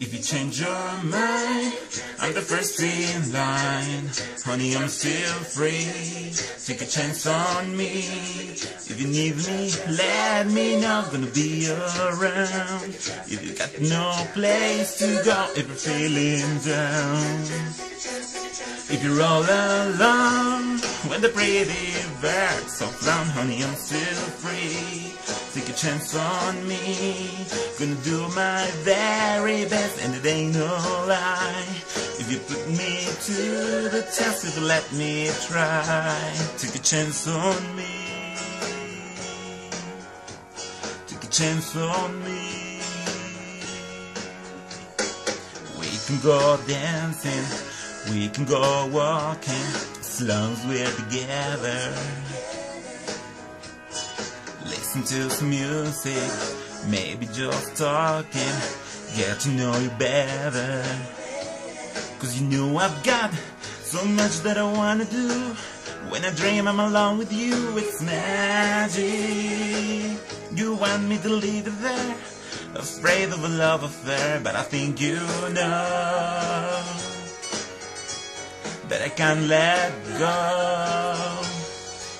If you change your mind, I'm the first in line. Honey, I'm still free. Take a chance on me. If you need me, let me know. Gonna be around. If you got no place to go, if you're feeling down. If you're all alone, when the pretty birds are flown, honey, I'm still free. Take a chance on me. Gonna do my very best, and it ain't no lie. If you put me to the test, if you let me try, take a chance on me. Take a chance on me. We can go dancing, we can go walking, as long as we're together. Listen to some music, maybe just talking, get to know you better. Cause you know I've got so much that I wanna do. When I dream I'm alone with you, it's magic. You want me to leave it there, afraid of a love affair, but I think you know that I can't let go.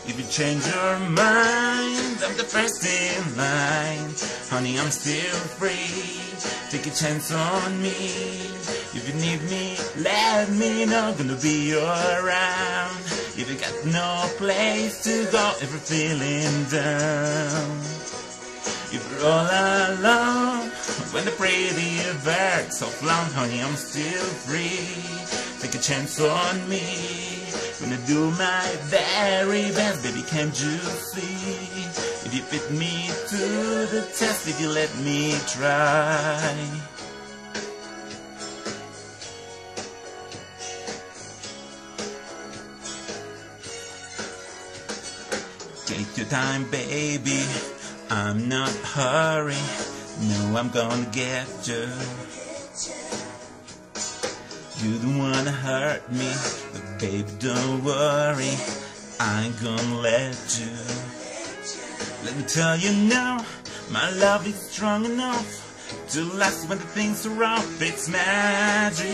If you change your mind, I'm the first in line. Honey, I'm still free. Take a chance on me. If you need me, let me know. Gonna be around. If you got no place to go, if you're feeling down. If you're all alone, when the pretty birds are flown, honey, I'm still free. Take a chance on me. Gonna do my very best, baby, can't you see? If you fit me to the test, if you let me try. Take your time, baby. I'm not hurry. No, I'm gonna get you. You don't wanna hurt me, but baby, don't worry. I ain't gonna let you. Let me tell you now, my love is strong enough to last when the things are rough. It's magic.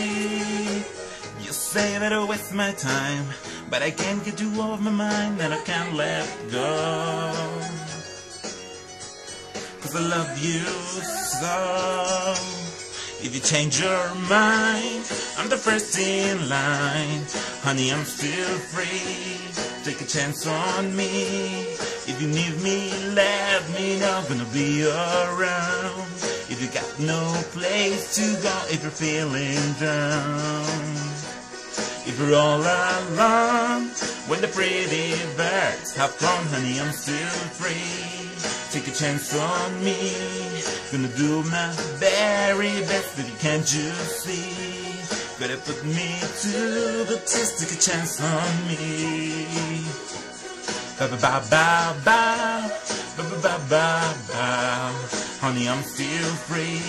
You say that I waste my time, but I can't get you off my mind, and I can't let go. I love you so. If you change your mind, I'm the first in line. Honey, I'm still free. Take a chance on me. If you need me, let me know. Gonna be around. If you got no place to go, if you're feeling down. If you're all alone, when the pretty birds have flown, honey, I'm still free. Take a chance on me. Gonna do my very best, but can't you see? Better put me to the test, take a chance on me. Ba ba ba ba ba, ba ba ba ba ba. Honey, I'm feel free.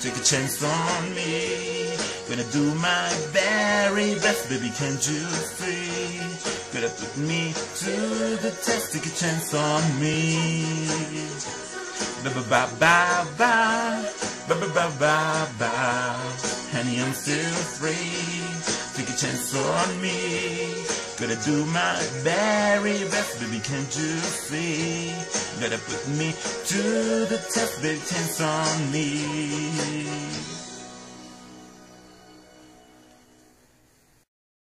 Take a chance on me. Gonna do my very best, baby, can't you see? Could have put me to the test, take a chance on me. Ba ba ba ba ba, ba ba ba ba ba. Honey, I'm still free. Take a chance on me. Gotta do my very best, baby, can't you see? Gotta put me to the test, baby, chance on me.